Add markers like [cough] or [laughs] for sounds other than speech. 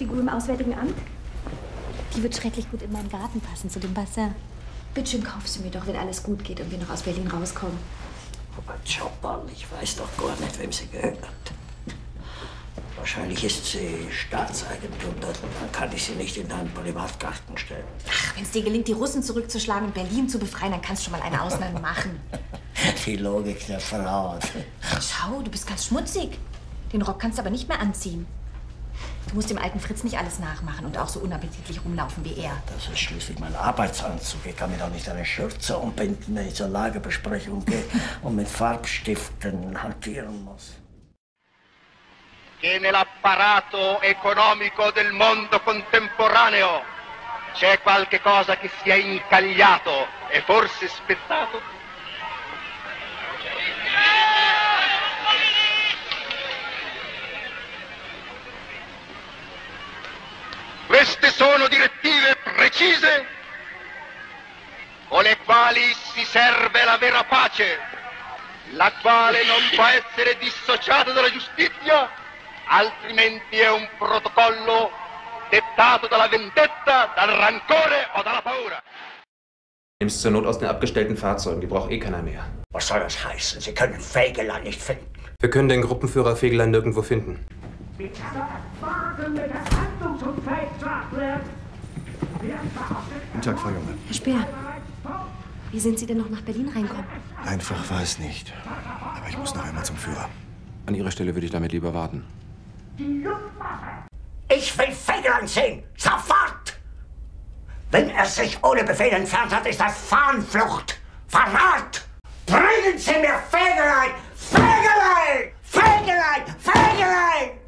Figur im Auswärtigen Amt? Die wird schrecklich gut in meinen Garten passen, zu dem Bassin. Bitte schön, kauf sie mir doch, wenn alles gut geht und wir noch aus Berlin rauskommen. Aber Jobberl, ich weiß doch gar nicht, wem sie gehört. Wahrscheinlich ist sie Staatseigentum, dann kann ich sie nicht in deinen Privatgarten stellen. Ach, wenn es dir gelingt, die Russen zurückzuschlagen und Berlin zu befreien, dann kannst du schon mal eine Ausnahme [laughs] machen. Die Logik der Frau. Schau, du bist ganz schmutzig. Den Rock kannst du aber nicht mehr anziehen. Du musst dem alten Fritz nicht alles nachmachen und auch so unappetitlich rumlaufen wie er. Das ist schließlich mein Arbeitsanzug. Ich kann mir doch nicht eine Schürze umbinden, wenn ich zur Lagerbesprechung gehe [laughs] und mit Farbstiften hantieren muss. che nell'apparato economico del mondo contemporaneo c'è qualche cosa che si è incagliato e forse spezzato? Queste sono direttive precise con le quali si serve la vera pace, la quale non può essere dissociata dalla giustizia altrimenti è un protocollo dettato dalla vendetta, dal rancore o dalla paura. Nimmst zur Not aus den abgestellten Fahrzeugen, die braucht eh keiner mehr. Was soll das heißen? Sie können Fegelein nicht finden. Wir können den Gruppenführer Fegelein nirgendwo finden. Guten Tag, Frau Junge. Herr Speer, wie sind Sie denn noch nach Berlin reinkommen? Einfach war es nicht. Aber ich muss noch einmal zum Führer. An Ihrer Stelle würde ich damit lieber warten. Ich will Fegelein sehen! Sofort! Wenn er sich ohne Befehl entfernt hat, ist das Fahnenflucht! Verrat! Bringen Sie mir Fegelein! Fegelein! Fegelein! Fegelein!